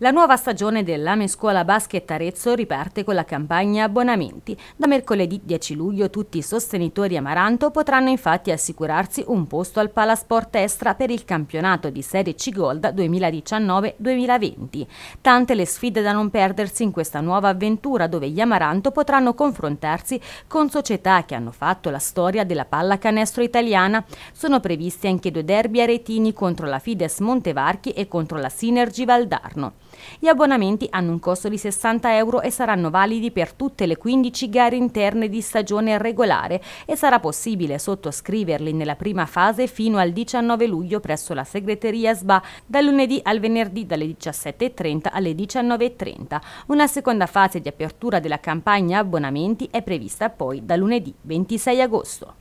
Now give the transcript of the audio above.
La nuova stagione dell'Ame Scuola Basket Arezzo riparte con la campagna abbonamenti. Da mercoledì 10 luglio tutti i sostenitori Amaranto potranno infatti assicurarsi un posto al Palasport Estra per il campionato di Serie C Gold 2019-2020. Tante le sfide da non perdersi in questa nuova avventura dove gli Amaranto potranno confrontarsi con società che hanno fatto la storia della pallacanestro italiana. Sono previsti anche due derby aretini contro la Fides Montevarchi e contro la Synergy Valdarno. Gli abbonamenti hanno un costo di 60 euro e saranno validi per tutte le 15 gare interne di stagione regolare e sarà possibile sottoscriverli nella prima fase fino al 19 luglio presso la segreteria SBA dal lunedì al venerdì dalle 17.30 alle 19.30. Una seconda fase di apertura della campagna abbonamenti è prevista poi da lunedì 26 agosto.